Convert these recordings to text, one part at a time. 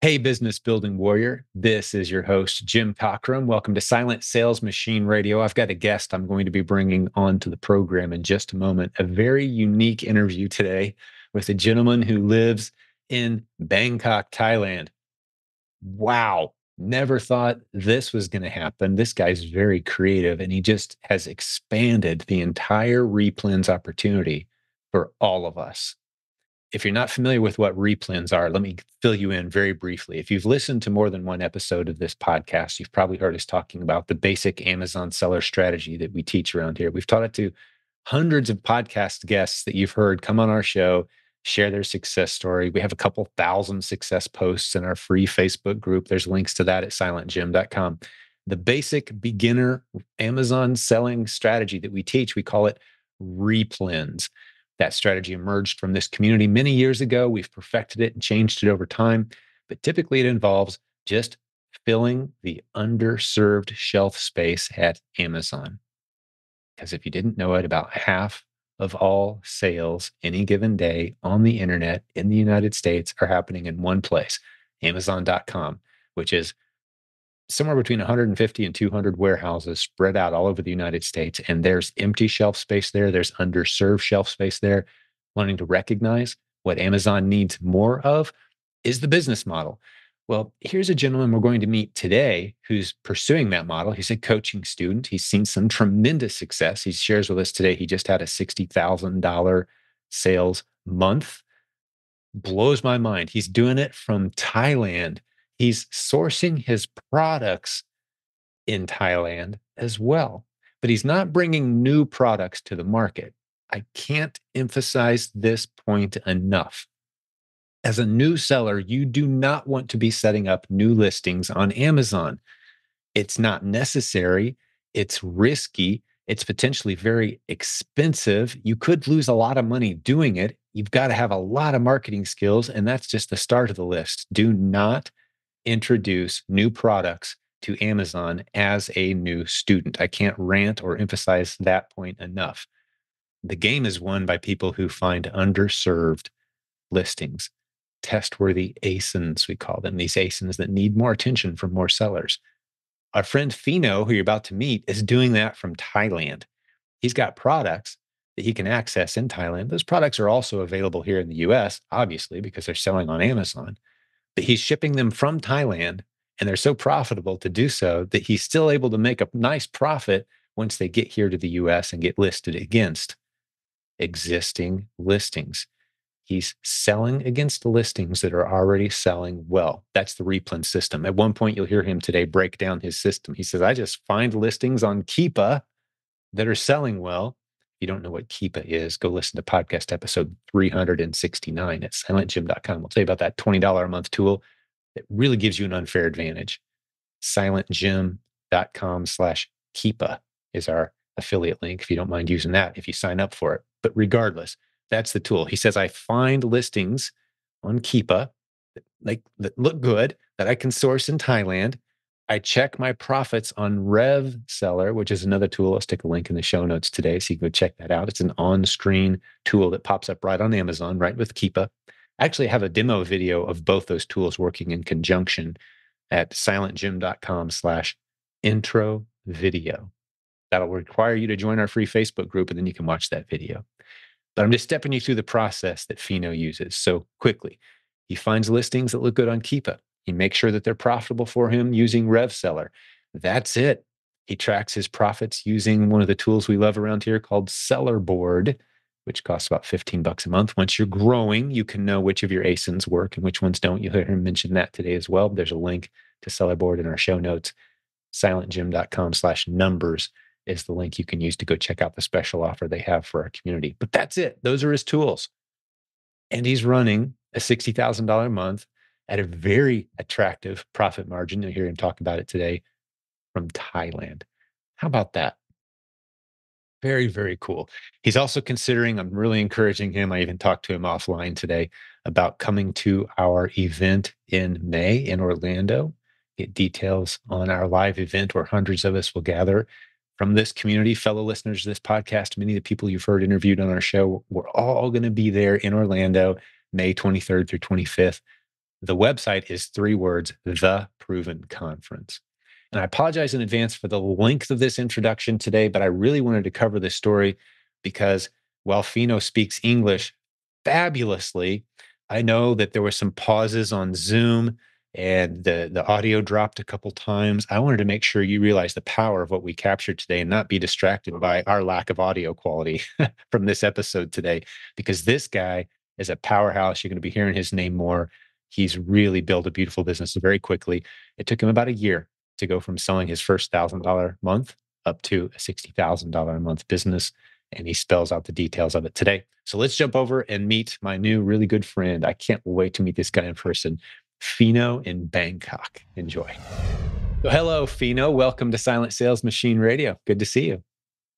Hey, business building warrior. This is your host, Jim Cockrum. Welcome to Silent Sales Machine Radio. I've got a guest I'm going to be bringing onto the program in just a moment. A very unique interview today with a gentleman who lives in Bangkok, Thailand. Wow. Never thought this was going to happen. This guy's very creative and he just has expanded the entire Replens opportunity for all of us if you're not familiar with what replens are, let me fill you in very briefly. If you've listened to more than one episode of this podcast, you've probably heard us talking about the basic Amazon seller strategy that we teach around here. We've taught it to hundreds of podcast guests that you've heard come on our show, share their success story. We have a couple thousand success posts in our free Facebook group. There's links to that at silentjim.com. The basic beginner Amazon selling strategy that we teach, we call it replens. That strategy emerged from this community many years ago. We've perfected it and changed it over time. But typically, it involves just filling the underserved shelf space at Amazon. Because if you didn't know it, about half of all sales any given day on the internet in the United States are happening in one place, Amazon.com, which is somewhere between 150 and 200 warehouses spread out all over the United States. And there's empty shelf space there, there's underserved shelf space there. Wanting to recognize what Amazon needs more of is the business model. Well, here's a gentleman we're going to meet today who's pursuing that model. He's a coaching student. He's seen some tremendous success. He shares with us today he just had a $60,000 sales month. Blows my mind. He's doing it from Thailand he's sourcing his products in Thailand as well, but he's not bringing new products to the market. I can't emphasize this point enough. As a new seller, you do not want to be setting up new listings on Amazon. It's not necessary, it's risky, it's potentially very expensive. You could lose a lot of money doing it. You've got to have a lot of marketing skills, and that's just the start of the list. Do not introduce new products to Amazon as a new student. I can't rant or emphasize that point enough. The game is won by people who find underserved listings, test worthy ASINs, we call them, these ASINs that need more attention from more sellers. Our friend Fino, who you're about to meet, is doing that from Thailand. He's got products that he can access in Thailand. Those products are also available here in the US, obviously, because they're selling on Amazon but he's shipping them from Thailand and they're so profitable to do so that he's still able to make a nice profit once they get here to the US and get listed against existing listings. He's selling against listings that are already selling well. That's the replen system. At one point, you'll hear him today break down his system. He says, I just find listings on Keepa that are selling well you don't know what Keepa is, go listen to podcast episode 369 at silentjim.com. We'll tell you about that $20 a month tool that really gives you an unfair advantage. Silentjim.com slash Keepa is our affiliate link if you don't mind using that if you sign up for it. But regardless, that's the tool. He says, I find listings on Keepa that, like, that look good that I can source in Thailand I check my profits on Rev Seller, which is another tool. I'll stick a link in the show notes today so you can go check that out. It's an on screen tool that pops up right on Amazon, right with Keepa. I actually have a demo video of both those tools working in conjunction at silentjim.com slash intro video. That'll require you to join our free Facebook group and then you can watch that video. But I'm just stepping you through the process that Fino uses. So quickly, he finds listings that look good on Keepa. He makes sure that they're profitable for him using RevSeller. That's it. He tracks his profits using one of the tools we love around here called Seller Board, which costs about 15 bucks a month. Once you're growing, you can know which of your ASINs work and which ones don't. You'll hear him mention that today as well. There's a link to Seller Board in our show notes. silentjim.com slash numbers is the link you can use to go check out the special offer they have for our community. But that's it. Those are his tools. And he's running a $60,000 a month at a very attractive profit margin. You'll hear him talk about it today from Thailand. How about that? Very, very cool. He's also considering, I'm really encouraging him. I even talked to him offline today about coming to our event in May in Orlando. Get details on our live event where hundreds of us will gather from this community, fellow listeners to this podcast, many of the people you've heard interviewed on our show. We're all going to be there in Orlando, May 23rd through 25th The website is three words, The Proven Conference. And I apologize in advance for the length of this introduction today, but I really wanted to cover this story because while Fino speaks English fabulously, I know that there were some pauses on Zoom and the the audio dropped a couple times. I wanted to make sure you realize the power of what we captured today and not be distracted by our lack of audio quality from this episode today because this guy is a powerhouse. You're going to be hearing his name more. He's really built a beautiful business very quickly. It took him about a year to go from selling his first $1000 month up to a $60,000 a month business and he spells out the details of it today. So let's jump over and meet my new really good friend. I can't wait to meet this guy in person. Fino in Bangkok. Enjoy. So, hello, Fino. Welcome to Silent Sales Machine Radio. Good to see you.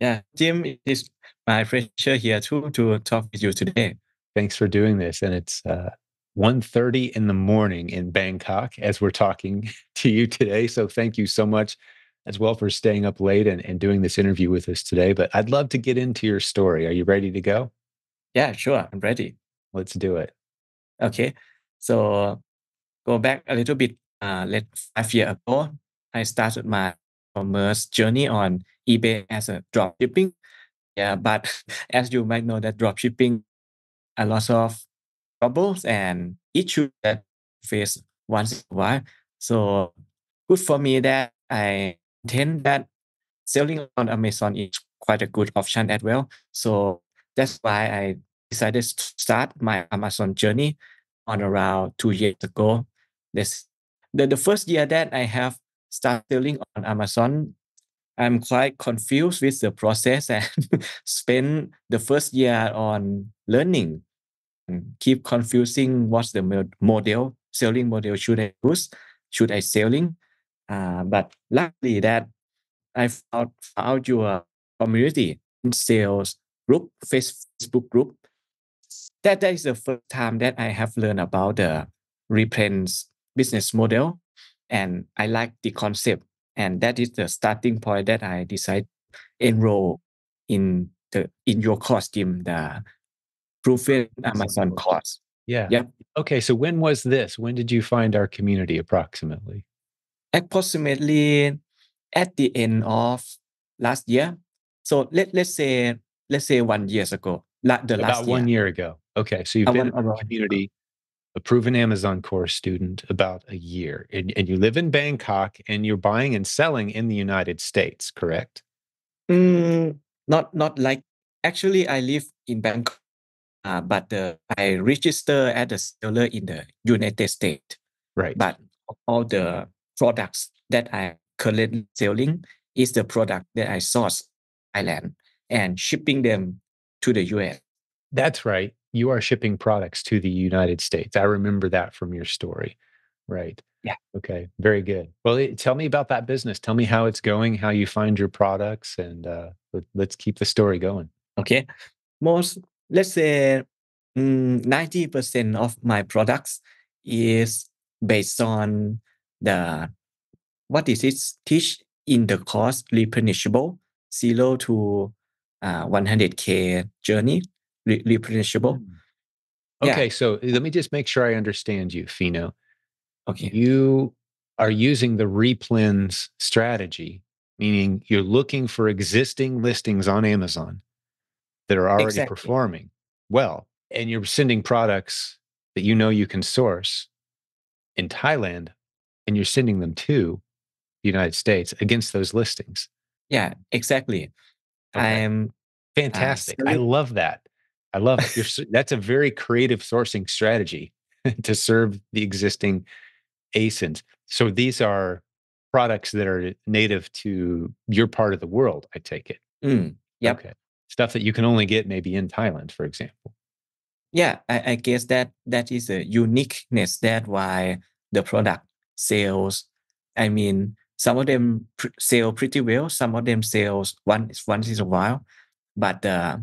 Yeah, Jim, it is my pleasure here too to talk with you today. Thanks for doing this. And it's uh, 1.30 in the morning in Bangkok as we're talking to you today. So thank you so much as well for staying up late and, and doing this interview with us today. But I'd love to get into your story. Are you ready to go? Yeah, sure. I'm ready. Let's do it. Okay. So go back a little bit, uh, let five years ago, I started my commerce journey on eBay as a drop shipping. Yeah, but as you might know, that drop shipping a lot of troubles and issues that face once in a while. So good for me that I think that selling on Amazon is quite a good option as well. So that's why I decided to start my Amazon journey on around two years ago. This the, the first year that I have started selling on Amazon, I'm quite confused with the process and spend the first year on learning keep confusing what's the model selling model should I use should I selling? Uh, but luckily that I found, found your community sales group Facebook group. That that is the first time that I have learned about the replens business model and I like the concept and that is the starting point that I decided enroll in the in your course team the proven Amazon course. Yeah. Yep. Okay. So when was this? When did you find our community approximately? Approximately at the end of last year. So let let's say let's say one years ago. La, the About last one year. year ago. Okay. So you've been in the community a proven Amazon course student about a year, and, and you live in Bangkok, and you're buying and selling in the United States, correct? Mm, not not like actually, I live in Bangkok, uh, but uh, I register as a seller in the United States. Right. But all the products that I currently selling is the product that I source Thailand and shipping them to the US. That's right you are shipping products to the United States. I remember that from your story. Right. Yeah. Okay. Very good. Well, eh, tell me about that business. Tell me how it's going, how you find your products, and uh, let's keep the story going. Okay. Most, let's say, mm, 90% of my products is based on the, what is it, teach in the course replenishable, zero to uh, 100K journey re- replenishable. Hmm. Okay, yeah. so let me just make sure I understand you, Fino. Okay. You are using the replens strategy, meaning you're looking for existing listings on Amazon that are already exactly. performing well, and you're sending products that you know you can source in Thailand, and you're sending them to the United States against those listings. Yeah, exactly. Okay. I'm fantastic. Uh, I love that. I love it. That's a very creative sourcing strategy to serve the existing ASINs. So these are products that are native to your part of the world, I take it. Mm, yep. Okay. Stuff that you can only get maybe in Thailand, for example. Yeah, I, I guess that that is a uniqueness that why the product sales. I mean, some of them pr- sell pretty well. Some of them sales once once in a while, but uh,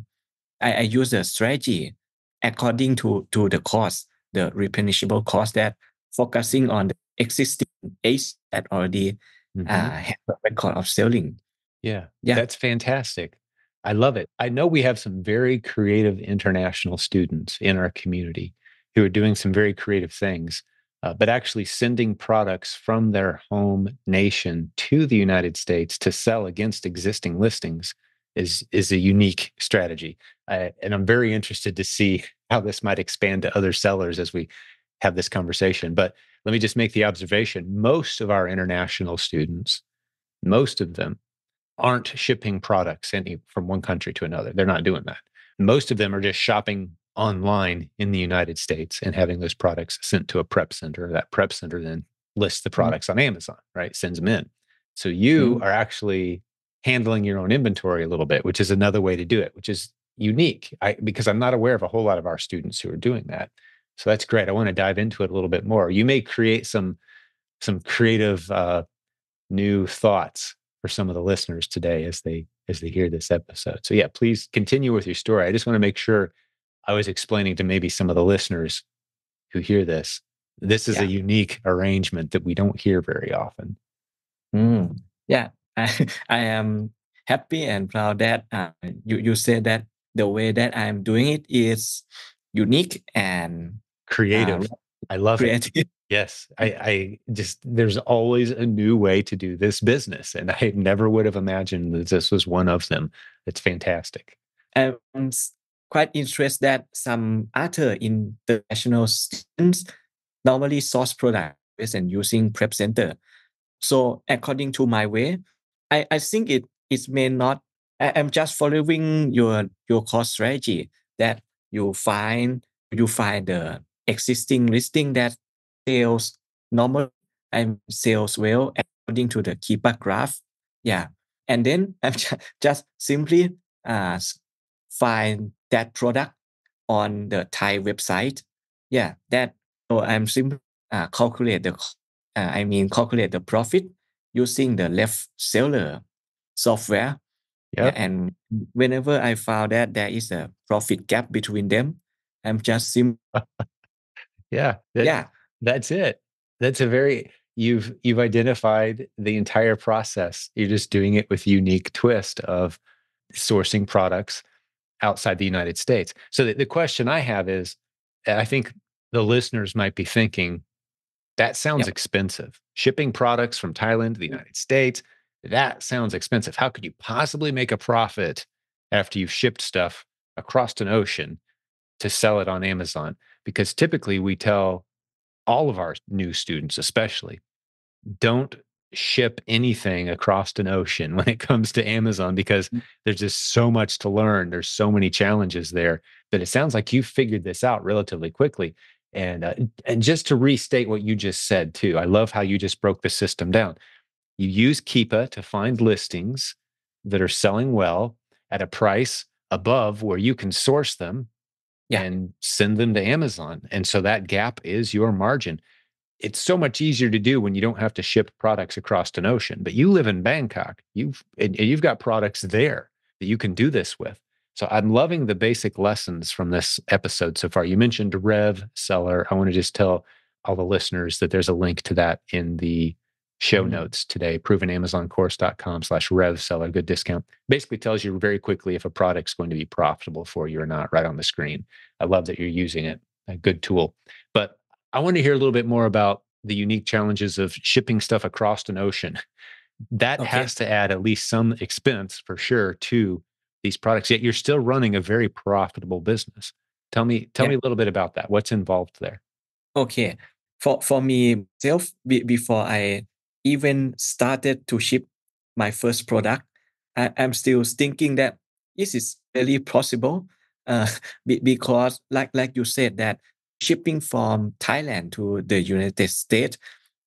I, I use a strategy according to, to the cost, the replenishable cost that focusing on the existing ace that already mm-hmm. uh, have a record of selling. Yeah, yeah, that's fantastic. I love it. I know we have some very creative international students in our community who are doing some very creative things. uh, but actually sending products from their home nation to the United States to sell against existing listings is is a unique strategy. And I'm very interested to see how this might expand to other sellers as we have this conversation. But let me just make the observation: most of our international students, most of them, aren't shipping products any from one country to another. They're not doing that. Most of them are just shopping online in the United States and having those products sent to a prep center. That prep center then lists the mm-hmm. products mm-hmm. on Amazon, right? Sends them in. So you mm-hmm. are actually handling your own inventory a little bit, which is another way to do it, which is unique. I because I'm not aware of a whole lot of our students who are doing that. So that's great. I want to dive into it a little bit more. You may create some some creative uh, new thoughts for some of the listeners today as they as they hear this episode. So yeah, please continue with your story. I just want to make sure I was explaining to maybe some of the listeners who hear this. This is yeah. a unique arrangement that we don't hear very often. Mm. Yeah, I, I am happy and proud that uh, you you said that the way that I'm doing it is unique and creative. Uh, I love creative. it. Yes, I, I just there's always a new way to do this business, and I never would have imagined that this was one of them. It's fantastic. I'm quite interested that some other international students normally source products and using prep center. So according to my way, I, I think it it may not. I, I'm just following your your cost strategy that you find you find the existing listing that sales normal and sales well according to the Keepa graph. Yeah. And then I'm just, simply uh, find that product on the Thai website. Yeah, that so I'm simply uh, calculate the uh, I mean calculate the profit using the left seller software. Yeah. And whenever I found that there is a profit gap between them, I'm just simply yeah. That, yeah. That's it. That's a very you've you've identified the entire process. You're just doing it with unique twist of sourcing products outside the United States. So the, the question I have is, eh, I think the listeners might be thinking, that sounds yep. expensive. Shipping products from Thailand to the mm. United States, that sounds expensive. How could you possibly make a profit after you've shipped stuff across an ocean to sell it on Amazon? Because typically we tell all of our new students, especially, don't ship anything across an ocean when it comes to Amazon because mm. there's just so much to learn. There's so many challenges there that it sounds like you figured this out relatively quickly. And uh, and just to restate what you just said too, I love how you just broke the system down. You use Keepa to find listings that are selling well at a price above where you can source them yeah. and send them to Amazon. And so that gap is your margin it's so much easier to do when you don't have to ship products across an ocean. But you live in Bangkok, you've and you've got products there that you can do this with. So I'm loving the basic lessons from this episode so far. You mentioned Rev Seller. I want to just tell all the listeners that there's a link to that in the show mm-hmm. notes today provenamazoncourse.com slash rev seller good discount basically tells you very quickly if a product's going to be profitable for you or not right on the screen i love that you're using it a good tool but I want to hear a little bit more about the unique challenges of shipping stuff across an ocean. That okay. has to add at least some expense for sure to these products. Yet you're still running a very profitable business. Tell me, tell yeah. me a little bit about that. What's involved there? Okay, for for me self before I even started to ship my first product, I, am still thinking that this is really possible. Uh, because like like you said that shipping from Thailand to the United States,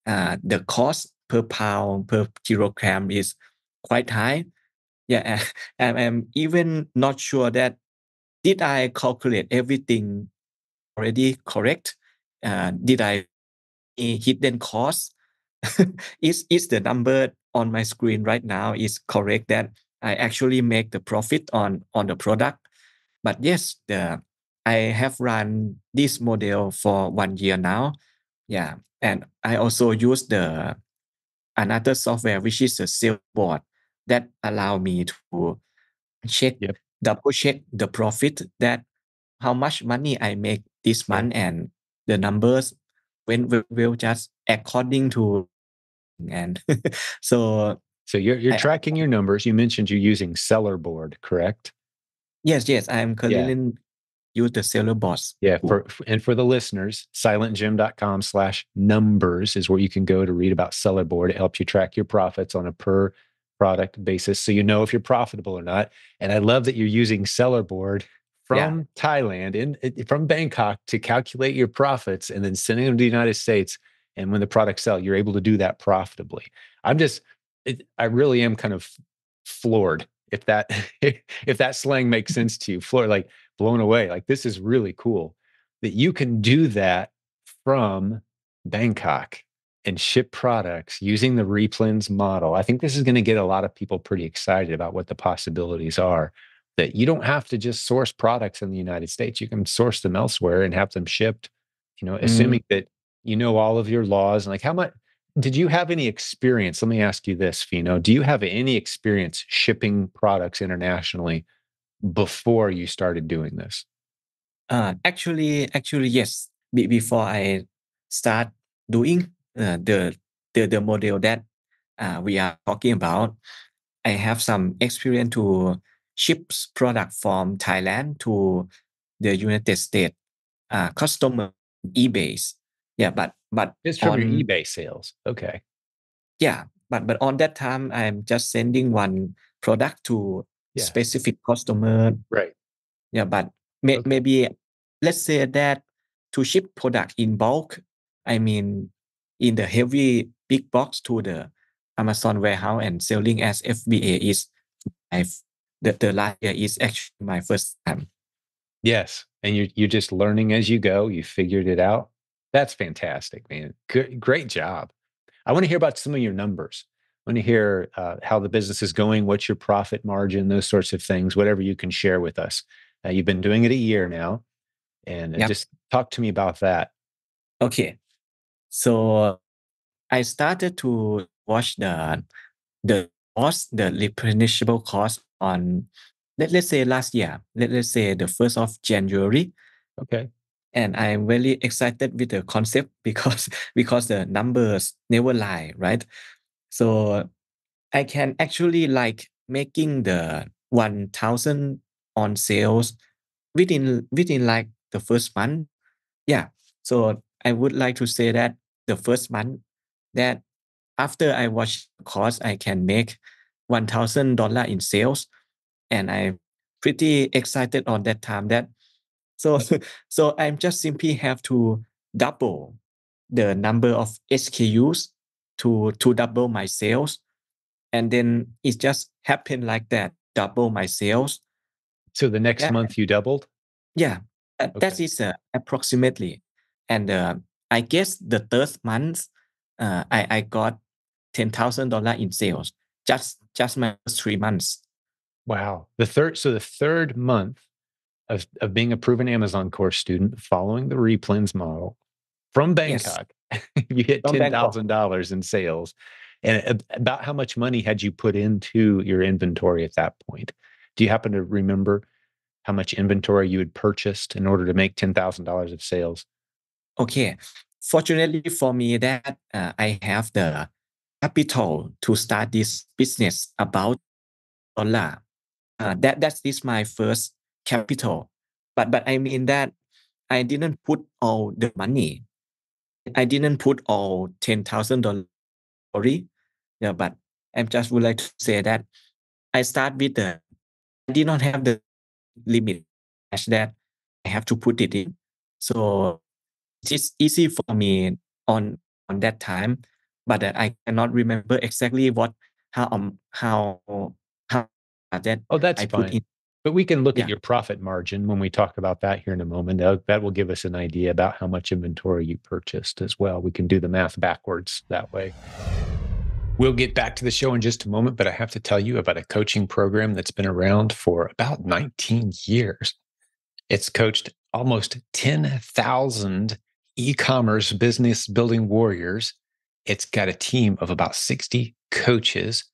uh, the cost per pound per kilogram is quite high. Yeah, and I'm even not sure that did I calculate everything already correct? Uh, did I hidden cost? is is the number on my screen right now is correct that I actually make the profit on on the product? But yes, the I have run this model for one year now. Yeah. And I also use the another software, which is a Sellerboard that allow me to check, yep. double check the profit that how much money I make this month and the numbers when we will just according to and so so you're you're I, tracking your numbers. You mentioned you're using Sellerboard, correct? Yes, yes. I'm currently yeah. use the Sellerboard. Yeah, for and for the listeners, silentjim.com slash numbers is where you can go to read about Sellerboard. It helps you track your profits on a per product basis so you know if you're profitable or not. And I love that you're using Sellerboard from yeah. Thailand in from Bangkok to calculate your profits and then sending them to the United States. And when the products sell, you're able to do that profitably. I'm just it, I really am kind of floored if that if that slang makes sense to you. Floored, like blown away. Like this is really cool that you can do that from Bangkok and ship products using the replens model. I think this is going to get a lot of people pretty excited about what the possibilities are. That you don't have to just source products in the United States. You can source them elsewhere and have them shipped, you know, assuming mm. that you know all of your laws and like how much did you have any experience? Let me ask you this, Fino. Do you have any experience shipping products internationally before you started doing this? Uh, actually, actually, yes. Be- before I start doing uh, the, the the model that uh, we are talking about, I have some experience to ship product from Thailand to the United States uh, customer eBay. Yeah, but but it's from on, your eBay sales. Okay. Yeah, but but on that time, I'm just sending one product to yeah. specific customer. Right. Yeah, but may, okay. maybe let's say that to ship product in bulk, I mean in the heavy big box to the Amazon warehouse and selling as FBA is my the, the last year is actually my first time. Yes. And you're you're just learning as you go. You figured it out. That's fantastic, man. Good, great job. I want to hear about some of your numbers. I want to hear uh, how the business is going, what's your profit margin, those sorts of things, whatever you can share with us. Uh, you've been doing it a year now, and uh, yep. just talk to me about that. Okay, so I started to watch the the cost, the replenishable cost on let, let's say last year. Let, let's say the first of January. Okay and I'm very excited with the concept because because the numbers never lie, right? So I can actually like making the one thousand on sales within within like the first month. Yeah. So I would like to say that the first month that after I watch the course, I can make one thousand dollar in sales, and I'm pretty excited on that time that so, so I'm just simply have to double the number of SKUs to, to double my sales. And then it just happened like that, double my sales. So the next yeah. month you doubled? Yeah, okay. that is uh, approximately. And uh, I guess the third month, uh, I, I got $10,000 in sales, just, just my three months. Wow. The third, so the third month of, of being a proven Amazon course student, following the replens model from Bangkok, yes. you hit ten thousand dollars in sales. And about how much money had you put into your inventory at that point? Do you happen to remember how much inventory you had purchased in order to make ten thousand dollars of sales? Okay, fortunately for me, that uh, I have the capital to start this business about dollar. Uh, that that is this my first capital. But but I mean that I didn't put all the money. I didn't put all ten thousand dollars. Yeah, but I just would like to say that I start with the I did not have the limit as that I have to put it in. So it's easy for me on on that time, but I cannot remember exactly what how um how how that oh that's I fine. put in but we can look yeah. at your profit margin when we talk about that here in a moment. That, that will give us an idea about how much inventory you purchased as well. We can do the math backwards that way. We'll get back to the show in just a moment, but I have to tell you about a coaching program that's been around for about 19 years. It's coached almost 10,000 e commerce business building warriors. It's got a team of about 60 coaches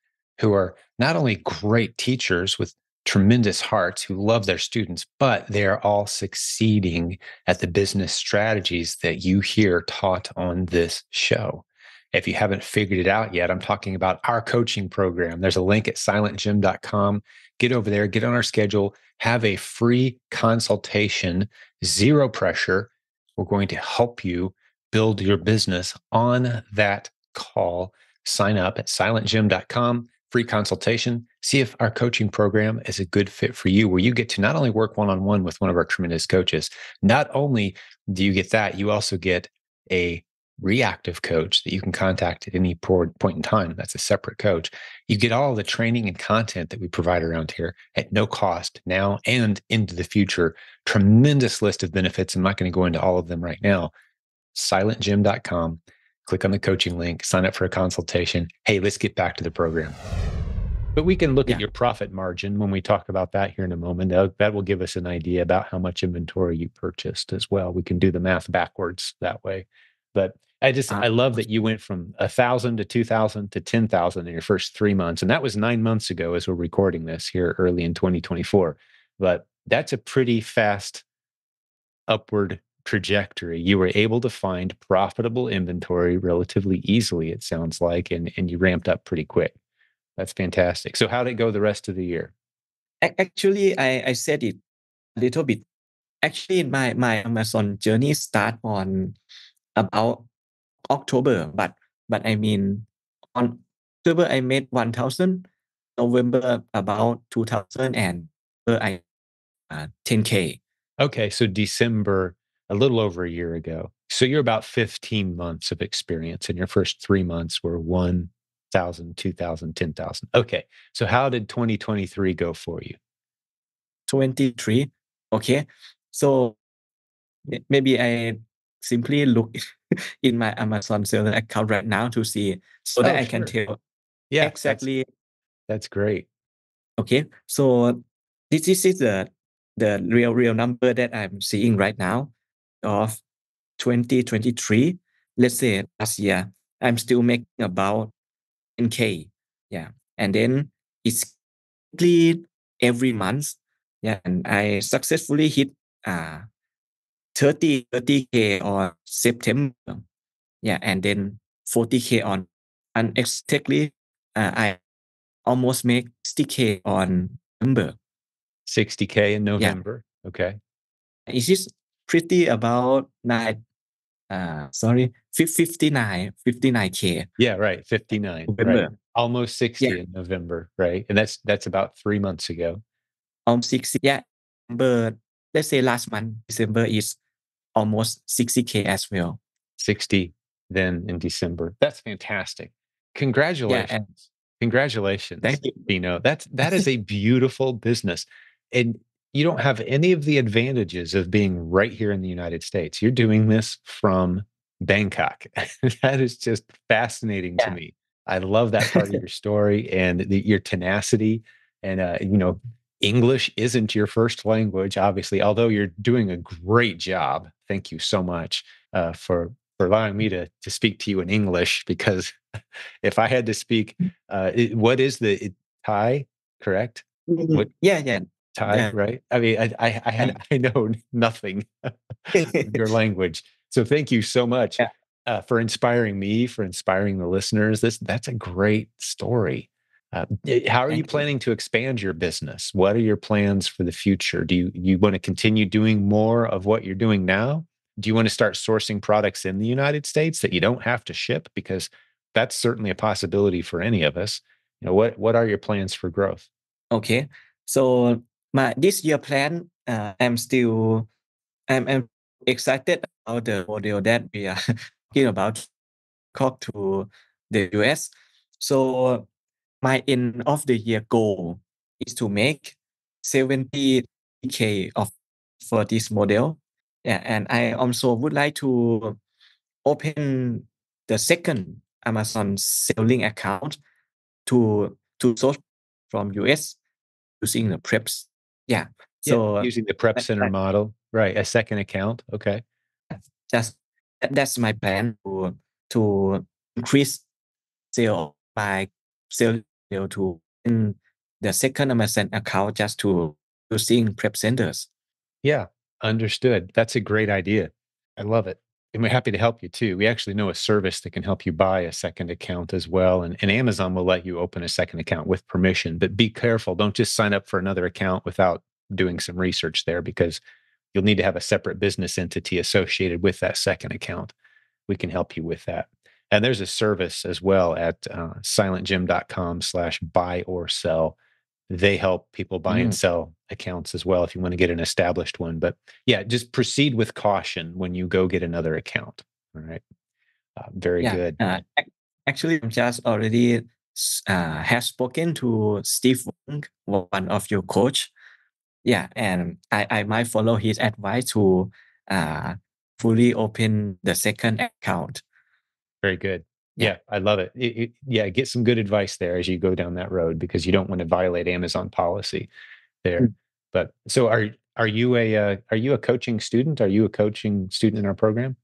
who are not only great teachers with tremendous hearts who love their students, but they are all succeeding at the business strategies that you hear taught on this show. If you haven't figured it out yet, I'm talking about our coaching program. There's a link at silentjim.com. Get over there, get on our schedule, have a free consultation, zero pressure. We're going to help you build your business on that call. Sign up at silentjim.com, free consultation. See if our coaching program is a good fit for you, where you get to not only work one on one with one of our tremendous coaches, not only do you get that, you also get a reactive coach that you can contact at any point in time. That's a separate coach. You get all the training and content that we provide around here at no cost now and into the future. Tremendous list of benefits. I'm not going to go into all of them right now. SilentJim.com. Click on the coaching link, sign up for a consultation. Hey, let's get back to the program. But we can look yeah. at your profit margin when we talk about that here in a moment. That, that will give us an idea about how much inventory you purchased as well. We can do the math backwards that way. But I just uh, I love that you went from a thousand to two thousand to ten thousand in your first three months, and that was nine months ago as we're recording this here early in 2024. But that's a pretty fast upward trajectory. You were able to find profitable inventory relatively easily, it sounds like, and and you ramped up pretty quick. That's fantastic. So how did it go the rest of the year? Actually, I, I said it a little bit. Actually, my my Amazon journey start on about October, but but I mean on October I made one thousand, November about two thousand, and I uh, 10k. Okay, so December, a little over a year ago. So you're about 15 months of experience, and your first three months were 1,000, 2,000, 10,000. Okay, so how did 2023 go for you? 23. Okay, so maybe I simply look in my Amazon seller account right now to see so that oh, I can tell yeah, exactly. That's, that's, great. Okay. So this, this is the the real real number that I'm seeing right now of 2023. Let's say last year, I'm still making about 10k. Yeah. And then it's every month. Yeah. And I successfully hit uh 30 30k on September. Yeah, and then 40k on unexpectedly uh, I almost make 60k on November. 60k in November. Yeah. Okay. Is this pretty about nine uh sorry 59 59k yeah right 59 right. almost 60 yeah. in november right and that's that's about three months ago um 60 yeah but let's say last month december is almost 60K as well. 60 then in December. That's fantastic. Congratulations. Yeah, and, Congratulations. Thank you. Fino. That's that is a beautiful business. And you don't have any of the advantages of being right here in the United States. You're doing this from Bangkok. that is just fascinating yeah. to me. I love that part of your story and the, your tenacity and uh, you know English isn't your first language, obviously, although you're doing a great job. Thank you so much uh, for for allowing me to to speak to you in English. Because if I had to speak, mm. uh, it, what is the it, Thai? Correct? Mm-hmm. What, yeah, yeah. Thai, yeah. right? I mean, I I, I, had, I know nothing your language, so thank you so much yeah. uh, for inspiring me, for inspiring the listeners. This that's a great story. Uh, how are you planning to expand your business? What are your plans for the future? Do you you want to continue doing more of what you're doing now? Do you want to start sourcing products in the United States that you don't have to ship? Because that's certainly a possibility for any of us. You know, what what are your plans for growth? Okay, so my this year plan, uh, I'm still, I'm, I'm excited about the model that we are talking about, talk to the US. So my end of the year goal is to make 70k of for this model. Yeah, and I also would like to open the second Amazon selling account to to source from US using the preps. Yeah. So yeah, using the prep center that, model, right? A second account. Okay. That's that's my plan to to increase sale by sale to the second Amazon account just to using prep centers. Yeah, understood. That's a great idea. I love it. And we're happy to help you too. We actually know a service that can help you buy a second account as well. And, and Amazon will let you open a second account with permission, but be careful. Don't just sign up for another account without doing some research there because you'll need to have a separate business entity associated with that second account. We can help you with that. And there's a service as well at uh, silentjim.com slash buy or sell. They help people buy mm. and sell accounts as well if you want to get an established one. But yeah, just proceed with caution when you go get another account. All right. Uh, very yeah, good. Uh, actually, I'm just already uh, have spoken to Steve Wong, one of your coach. Yeah, and I, I might follow his advice to uh, fully open the second account. Very good. Yeah, yeah I love it. It, it. Yeah, get some good advice there as you go down that road because you don't want to violate Amazon policy there. Mm. But so are are you a uh, are you a coaching student? Are you a coaching student in our program?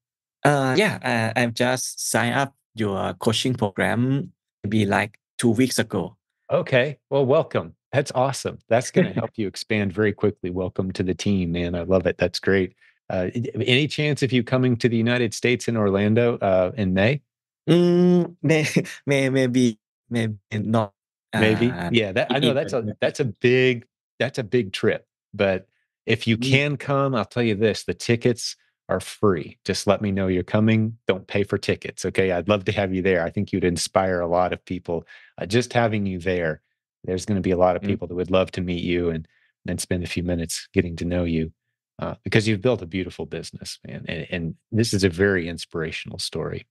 Uh, yeah, uh, I've just signed up your coaching program maybe like two weeks ago. Okay, well, welcome. That's awesome. That's going to help you expand very quickly. Welcome to the team, man. I love it. That's great. Uh, any chance of you coming to the United States in Orlando uh, in May? Mm, may, may, maybe, maybe not. Maybe, uh, yeah. That I know that's a that's a big that's a big trip. But if you mm. can come, I'll tell you this: the tickets are free. Just let me know you're coming. Don't pay for tickets. Okay, I'd love to have you there. I think you'd inspire a lot of people. Uh, just having you there, there's going to be a lot of mm. people that would love to meet you and then spend a few minutes getting to know you uh, because you've built a beautiful business, man. And, and this is a very inspirational story.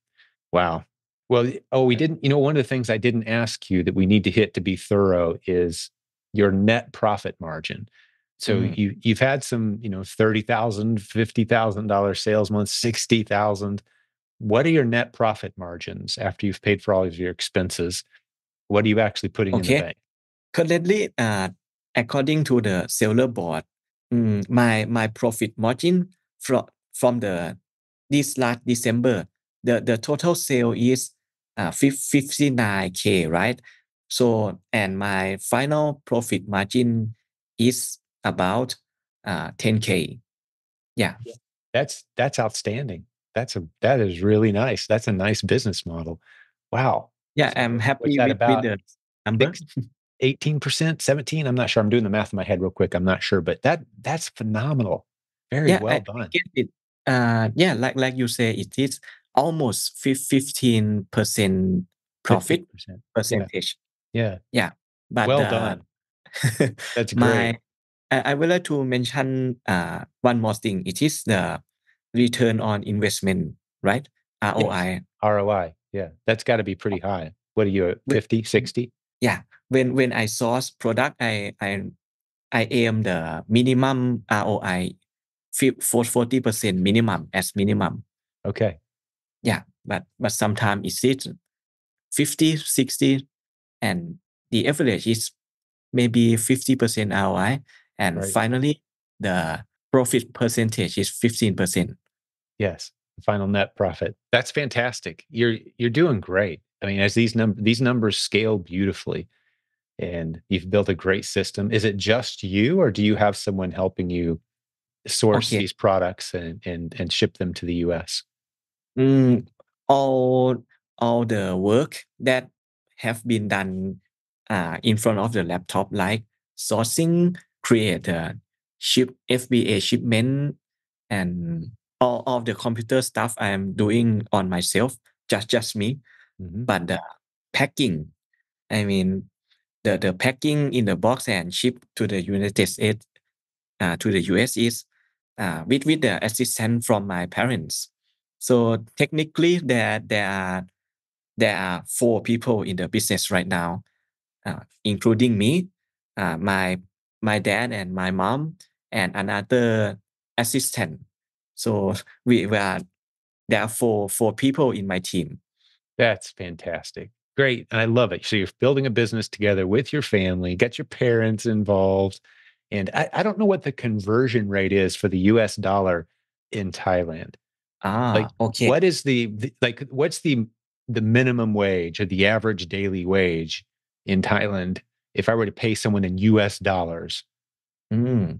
Wow. Well, oh, we didn't, you know, one of the things I didn't ask you that we need to hit to be thorough is your net profit margin. So mm. you you've had some, you know, thirty thousand, fifty thousand dollar sales months, sixty thousand. What are your net profit margins after you've paid for all of your expenses? What are you actually putting okay. in the bank? Currently, uh, according to the seller board, mm, my my profit margin from from the this last December the the total sale is uh, 59k right? So and my final profit margin is about uh, 10k yeah. That's that's outstanding. That's a that is really nice. That's a nice business model. Wow. Yeah i'm happy with, with the number 18% 17 i'm not sure i'm doing the math in my head real quick i'm not sure but that that's phenomenal very yeah, well I, done it. Uh, yeah like like you say it is almost 15 percent profit 15%. percentage. Yeah. yeah. Yeah. But well uh, done. That's great. My, I, I would like to mention uh, one more thing. It is the return on investment, right? ROI. Yes. ROI. Yeah. That's got to be pretty high. What are you at 50, 60? Yeah. When when I source product, I I I aim the minimum ROI for 40% minimum as minimum. Okay yeah but but sometimes it's it 50 60 and the average is maybe 50% ROI and right. finally the profit percentage is 15% yes final net profit that's fantastic you're you're doing great i mean as these num- these numbers scale beautifully and you've built a great system is it just you or do you have someone helping you source okay. these products and, and and ship them to the us mm, all all the work that have been done uh, in front of the laptop like sourcing create a ship fba shipment and all of the computer stuff i am doing on myself just just me mm-hmm. but the packing i mean the the packing in the box and ship to the united states uh, to the us is uh, with with the assistance from my parents so technically, there there are there are four people in the business right now, uh, including me, uh, my my dad and my mom, and another assistant. So we were there are four four people in my team. That's fantastic. Great. And I love it. So you're building a business together with your family, get your parents involved. And I, I don't know what the conversion rate is for the US dollar in Thailand. Ah, like okay. what is the, the like what's the the minimum wage or the average daily wage in Thailand if I were to pay someone in US dollars, mm.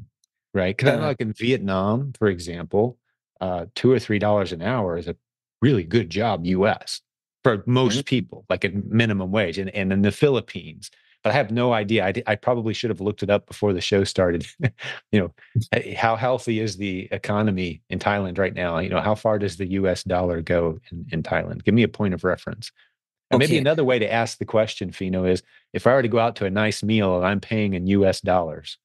right? Because Uh, like in Vietnam, for example, uh, two or three dollars an hour is a really good job US for most mm, people, like at minimum wage. And, and in the Philippines, but I have no idea. I, I probably should have looked it up before the show started. you know, eh, how healthy is the economy in Thailand right now? You know, how far does the US dollar go in, in Thailand? Give me a point of reference. And maybe another way to ask the question, Fino, is if I were to go out to a nice meal and I'm paying in US dollars,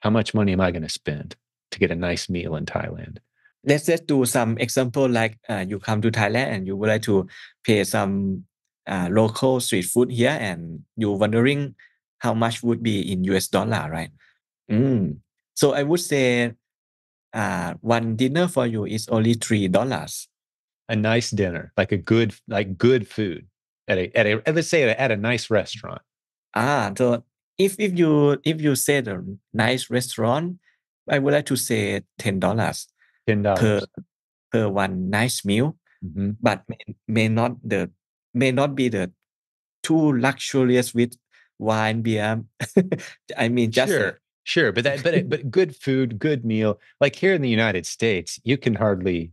how much money am I going to spend to get a nice meal in Thailand? Let's just do some example like uh, you come to Thailand and you would like to pay some uh, local street food here and you're wondering how much would be in US dollar, right? Mm. So I would say uh, one dinner for you is only three dollars. A nice dinner, like a good, like good food at a, at a let's say at a, at a nice restaurant. Ah, so if if you if you say the nice restaurant, I would like to say ten dollars Ten per dollars. per one nice meal, hmm but may, may not the may not be the too luxurious with wine beer. I mean, just a- Sure, sure, but that, but but good food, good meal. Like here in the United States, you can hardly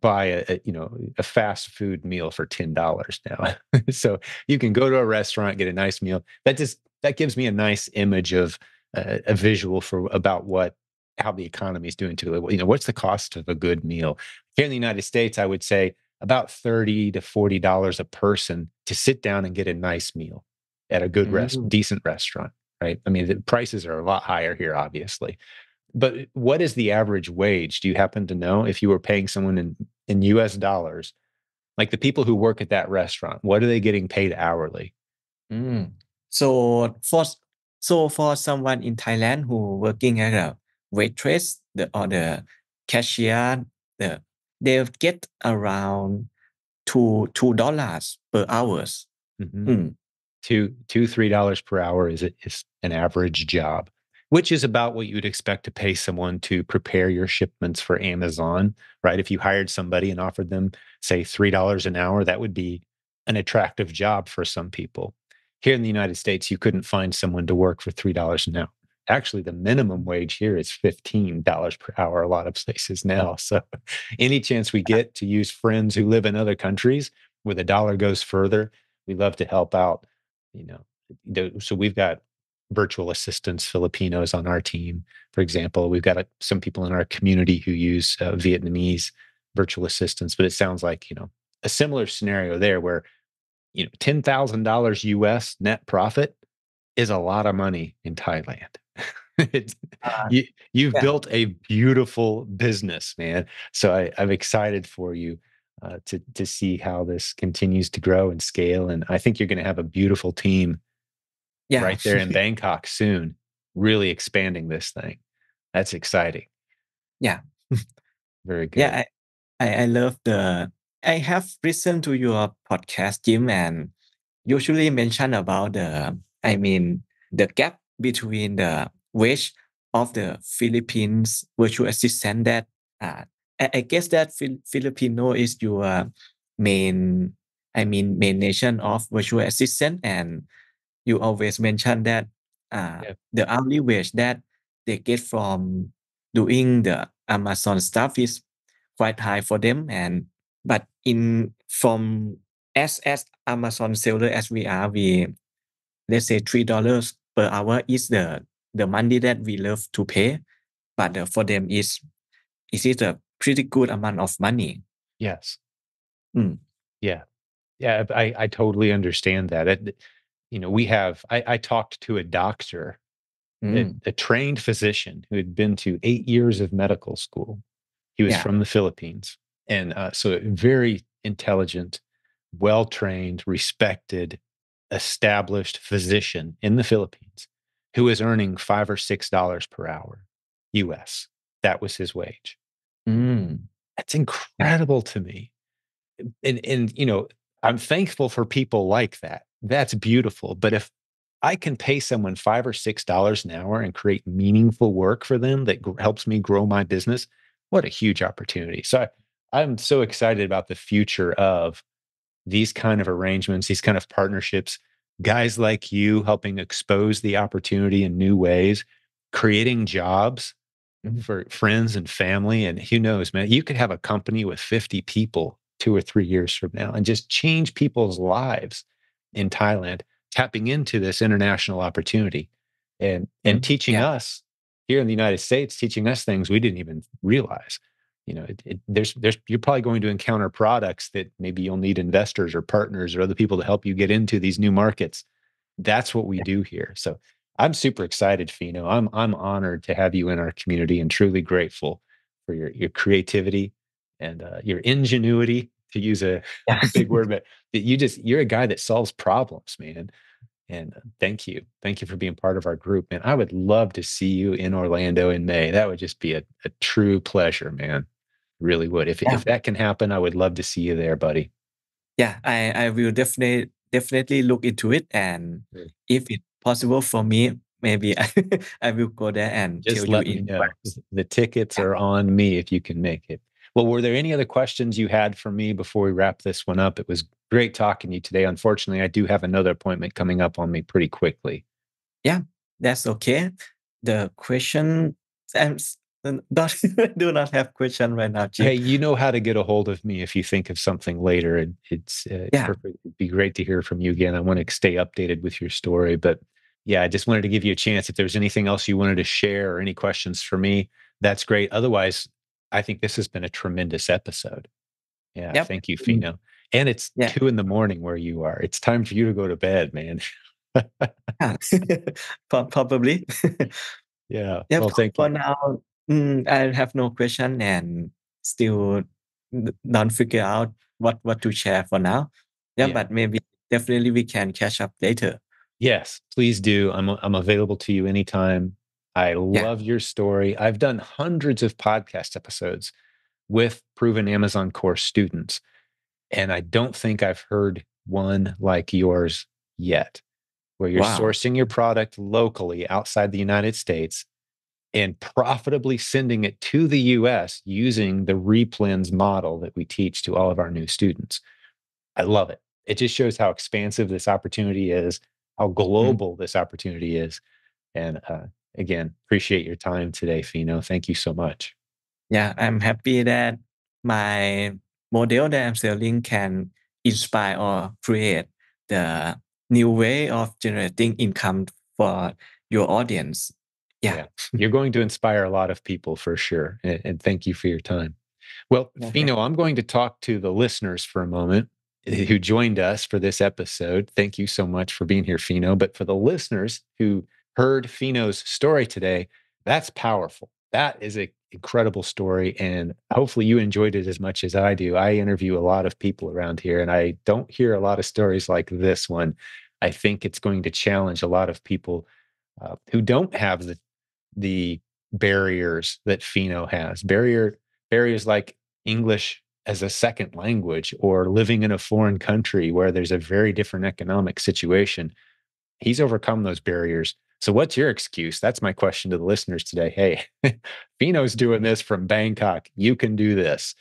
buy a, a you know a fast food meal for ten dollars now. so you can go to a restaurant, get a nice meal. That just that gives me a nice image of uh, a visual for about what how the economy is doing to you know what's the cost of a good meal here in the United States. I would say about thirty to forty dollars a person to sit down and get a nice meal at a good rest Mm. decent restaurant. Right? I mean, the prices are a lot higher here, obviously. But what is the average wage? Do you happen to know if you were paying someone in, in US dollars, like the people who work at that restaurant, what are they getting paid hourly? Mm. So for so for someone in Thailand who working as a waitress the, or the cashier, the they get around two two dollars per hours. Mhm. Mm. Two, two, three dollars per hour is is an average job, which is about what you would expect to pay someone to prepare your shipments for Amazon, right? If you hired somebody and offered them, say, three dollars an hour, that would be an attractive job for some people. Here in the United States, you couldn't find someone to work for three dollars an hour. Actually, the minimum wage here is fifteen dollars per hour. A lot of places now. So, any chance we get to use friends who live in other countries where the dollar goes further, we love to help out you know so we've got virtual assistants filipinos on our team for example we've got uh, some people in our community who use uh, vietnamese virtual assistants but it sounds like you know a similar scenario there where you know $10000 us net profit is a lot of money in thailand you, you've yeah. built a beautiful business man so I, i'm excited for you uh, to to see how this continues to grow and scale. And I think you're going to have a beautiful team yeah. right there in Bangkok soon, really expanding this thing. That's exciting. Yeah. Very good. Yeah, I, I, I love the. I have listened to your podcast, Jim, and usually mention about the. I mean, the gap between the wage of the Philippines virtual assistant. That uh, I, guess that Fil- Filipino is your main. I mean, main nation of virtual assistant, and you always mention that uh, Yeah. the hourly wage that they get from doing the Amazon stuff is quite high for them and but in from as as Amazon seller as we are we let's say three dollars per hour is the the money that we love to pay but uh, for them is is it a pretty good amount of money Yes. Mm. Yeah. Yeah. I, I totally understand that. It, you know, we have, I, I talked to a doctor, a, Mm. a trained physician who had been to eight years of medical school. He was Yeah. from the Philippines. And uh, so, very intelligent, well trained, respected, established physician in the Philippines who was earning five or six dollars per hour US. That was his wage. Mm. That's incredible to me. And and you know, I'm thankful for people like that. That's beautiful. But if I can pay someone five or six dollars an hour and create meaningful work for them that gr- helps me grow my business, what a huge opportunity. So I, I'm so excited about the future of these kind of arrangements, these kind of partnerships. Guys like you helping expose the opportunity in new ways, creating jobs mm-hmm. for friends and family. And who knows, man, you could have a company with 50 people two or three years from now and just change people's lives in Thailand, tapping into this international opportunity and and mm-hmm. teaching yeah. us here in the United States, teaching us things we didn't even realize. You know, it, it, there's there's you're probably going to encounter products that maybe you'll need investors or partners or other people to help you get into these new markets. That's what we do here. So I'm super excited, Fino. I'm I'm honored to have you in our community and truly grateful for your your creativity and uh, your ingenuity to use a big word, but you just you're a guy that solves problems, man. And uh, thank you. Thank you for being part of our group. And I would love to see you in Orlando in May. That would just be a, a true pleasure, man. Really would. If yeah. if that can happen, I would love to see you there, buddy. Yeah, I, I will definitely definitely look into it. And mm. if it's possible for me, maybe I, I will go there and just let me know. The tickets yeah. are on me if you can make it. Well, were there any other questions you had for me before we wrap this one up? It was great talking to you today. Unfortunately, I do have another appointment coming up on me pretty quickly. Yeah, that's okay. The question, I'm not, do not have question right now. Hey, you know how to get a hold of me if you think of something later. It, it's uh, yeah. perfect. It'd be great to hear from you again. I want to stay updated with your story, but yeah, I just wanted to give you a chance. If there's anything else you wanted to share or any questions for me, that's great. Otherwise, I think this has been a tremendous episode. Yeah. Yep. Thank you, mm-hmm. Fino. And it's yeah. two in the morning where you are. It's time for you to go to bed, man. Probably. yeah. yeah. Well, thank for you. now, mm, I have no question and still don't figure out what what to share for now. Yeah, yeah, but maybe definitely we can catch up later. Yes, please do. I'm I'm available to you anytime. I love yeah. your story. I've done hundreds of podcast episodes with proven Amazon course students, and I don't think I've heard one like yours yet, where you're wow. sourcing your product locally outside the United States and profitably sending it to the US using the replens model that we teach to all of our new students. I love it. It just shows how expansive this opportunity is, how mm-hmm. global mm-hmm. this opportunity is. And uh, again, appreciate your time today, Fino. Thank you so much. Yeah, I'm happy that my model that I'm selling can inspire or create the new way of generating income for your audience. Yeah. yeah. You're going to inspire a lot of people for sure. And, and thank you for your time. Well, okay. Fino, I'm going to talk to the listeners for a moment eh, who joined us for this episode. Thank you so much for being here, Fino. But for the listeners who heard Fino's story today, that's powerful. That is an incredible story. And hopefully you enjoyed it as much as I do. I interview a lot of people around here, and I don't hear a lot of stories like this one. I think it's going to challenge a lot of people uh, who don't have the the barriers that Fino has. Barrier barriers like English as a second language or living in a foreign country where there's a very different economic situation. He's overcome those barriers so, what's your excuse? That's my question to the listeners today. Hey, Fino's doing this from Bangkok. You can do this.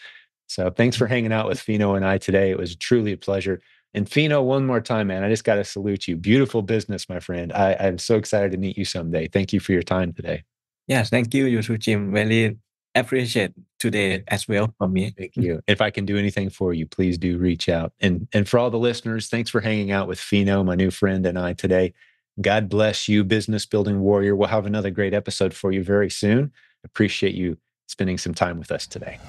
So, thanks for hanging out with Fino and I today. It was truly a pleasure. And Fino, one more time, man, I just got to salute you. Beautiful business, my friend. I, I'm so excited to meet you someday. Thank you for your time today. Yes, thank you, too, Jim. Really appreciate today as well for me. Thank you. If I can do anything for you, please do reach out. And and for all the listeners, thanks for hanging out with Fino, my new friend, and I today. God bless you, business building warrior. We'll have another great episode for you very soon. Appreciate you spending some time with us today.